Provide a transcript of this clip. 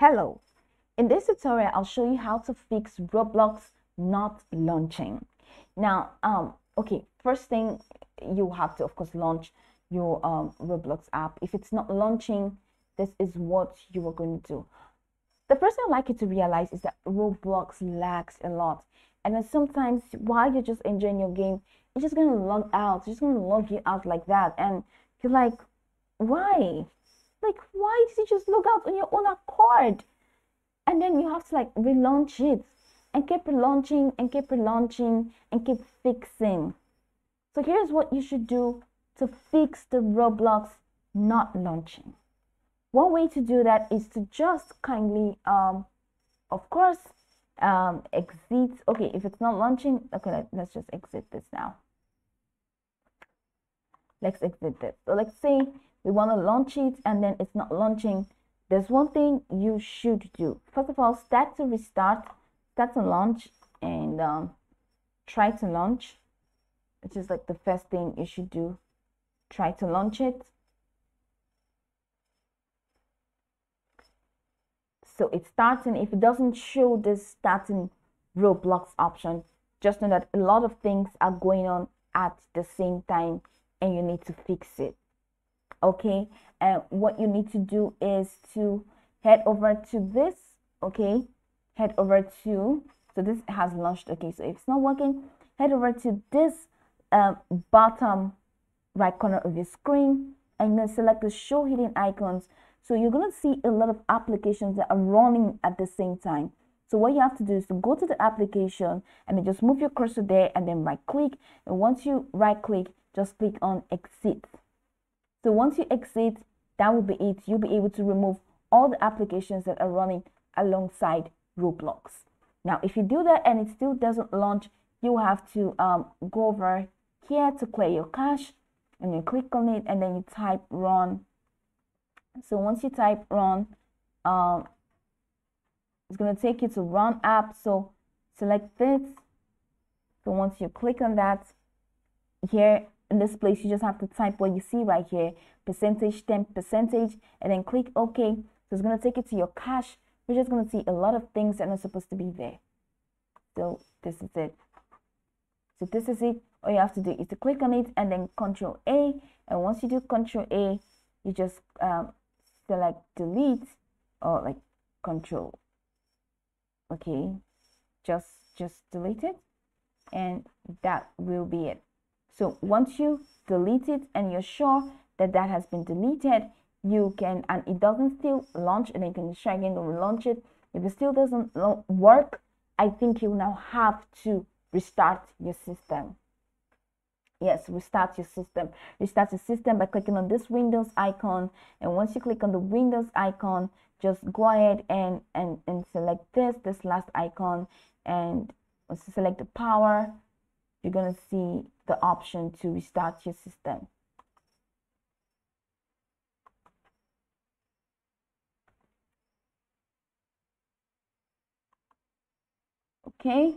Hello! In this tutorial, I'll show you how to fix Roblox not launching. Now, um, okay, first thing you have to, of course, launch your um, Roblox app. If it's not launching, this is what you are going to do. The first thing I'd like you to realize is that Roblox lags a lot. And then sometimes while you're just enjoying your game, it's just going to log out. It's just going to log you out like that. And you're like, why? Like, why did you just log out on your own accord? And then you have to like relaunch it and keep relaunching and keep relaunching and keep fixing. So here's what you should do to fix the Roblox not launching. One way to do that is to just kindly, um, of course, um, exit. Okay, if it's not launching, okay, let, let's just exit this now. Let's exit this. So let's say we want to launch it and then it's not launching. There's one thing you should do. First of all start to restart start to launch and um, try to launch which is like the first thing you should do. Try to launch it. So it's starting if it doesn't show this starting roblox option just know that a lot of things are going on at the same time and you need to fix it okay? And what you need to do is to head over to this okay? Head over to so this has launched okay? So if it's not working head over to this um, bottom right corner of your screen and then select the show hidden icons. So you're going to see a lot of applications that are running at the same time. So what you have to do is to go to the application and then just move your cursor there and then right click. And once you right click just click on exit so once you exit, that will be it. You'll be able to remove all the applications that are running alongside Roblox. Now, if you do that and it still doesn't launch, you have to um, go over here to clear your cache and you click on it and then you type run. So once you type run, um, it's going to take you to run app. So select this. So once you click on that, here in this place you just have to type what you see right here percentage temp percentage and then click ok. So it's going to take you to your cache you're just going to see a lot of things that are supposed to be there. So this is it. So this is it. All you have to do is to click on it and then control a. And once you do control a you just um, select delete or like control. Okay. Just just delete it. And that will be it so once you delete it and you're sure that that has been deleted, you can, and it doesn't still launch, and you can try again to relaunch it. If it still doesn't work, I think you now have to restart your system. Yes, restart your system. Restart your system by clicking on this Windows icon. And once you click on the Windows icon, just go ahead and, and, and select this, this last icon, and select the power. You're going to see the option to restart your system. Okay,